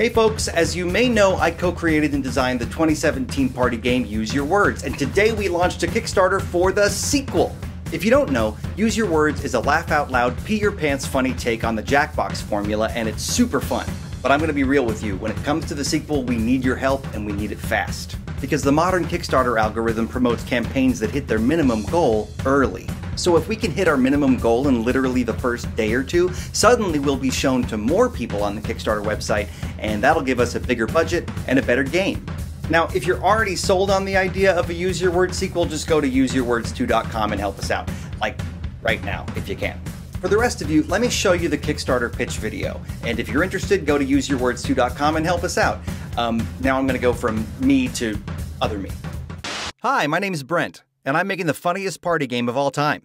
Hey folks, as you may know, I co-created and designed the 2017 party game Use Your Words, and today we launched a Kickstarter for the sequel. If you don't know, Use Your Words is a laugh out loud, pee your pants funny take on the Jackbox formula, and it's super fun. But I'm going to be real with you, when it comes to the sequel, we need your help and we need it fast. Because the modern Kickstarter algorithm promotes campaigns that hit their minimum goal early. So if we can hit our minimum goal in literally the first day or two, suddenly we'll be shown to more people on the Kickstarter website, and that'll give us a bigger budget and a better game. Now, if you're already sold on the idea of a Use Your Words sequel, just go to useyourwords2.com and help us out. Like, right now, if you can. For the rest of you, let me show you the Kickstarter pitch video. And if you're interested, go to useyourwords2.com and help us out. Um, now I'm going to go from me to other me. Hi, my name is Brent and I'm making the funniest party game of all time.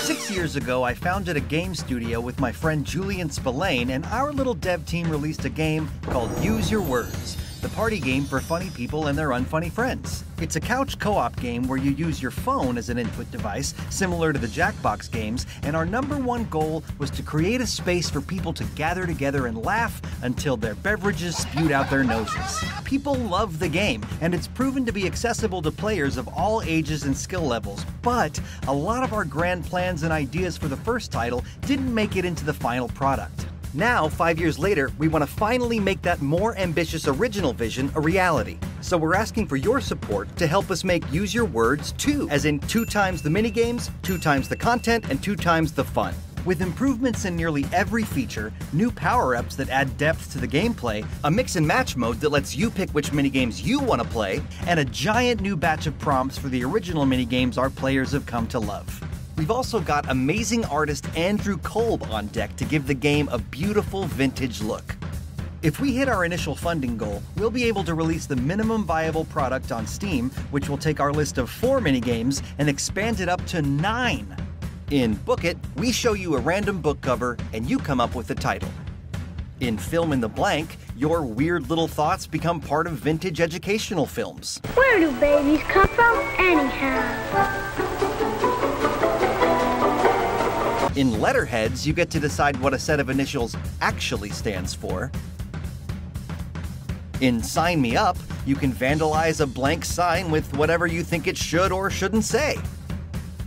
Six years ago, I founded a game studio with my friend Julian Spillane, and our little dev team released a game called Use Your Words the party game for funny people and their unfunny friends. It's a couch co op game where you use your phone as an input device, similar to the Jackbox games, and our number one goal was to create a space for people to gather together and laugh until their beverages spewed out their noses. People love the game, and it's proven to be accessible to players of all ages and skill levels, but a lot of our grand plans and ideas for the first title didn't make it into the final product. Now, five years later, we want to finally make that more ambitious original vision a reality. So we're asking for your support to help us make Use Your Words 2, as in two times the minigames, two times the content, and two times the fun. With improvements in nearly every feature, new power ups that add depth to the gameplay, a mix and match mode that lets you pick which minigames you want to play, and a giant new batch of prompts for the original minigames our players have come to love. We've also got amazing artist Andrew Kolb on deck to give the game a beautiful vintage look. If we hit our initial funding goal, we'll be able to release the minimum viable product on Steam, which will take our list of four minigames and expand it up to nine. In Book It, we show you a random book cover and you come up with the title. In Film in the Blank, your weird little thoughts become part of vintage educational films. Where do babies come from, anyhow? In letterheads, you get to decide what a set of initials actually stands for. In Sign Me Up, you can vandalize a blank sign with whatever you think it should or shouldn't say.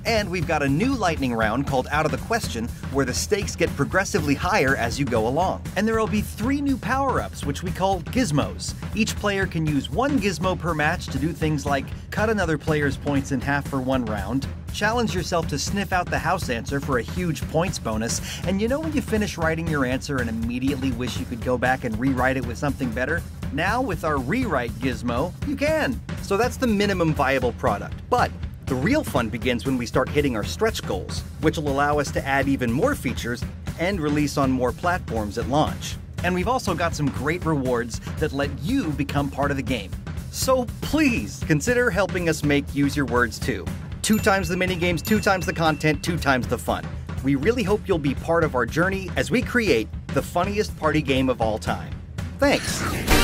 And we've got a new lightning round called Out of the Question, where the stakes get progressively higher as you go along. And there will be three new power ups, which we call gizmos. Each player can use one gizmo per match to do things like cut another player's points in half for one round, challenge yourself to sniff out the house answer for a huge points bonus, and you know when you finish writing your answer and immediately wish you could go back and rewrite it with something better? Now, with our rewrite gizmo, you can. So that's the minimum viable product. But the real fun begins when we start hitting our stretch goals, which will allow us to add even more features and release on more platforms at launch. And we've also got some great rewards that let you become part of the game. So please consider helping us make Use Your Words 2. Two times the minigames, two times the content, two times the fun. We really hope you'll be part of our journey as we create the funniest party game of all time. Thanks!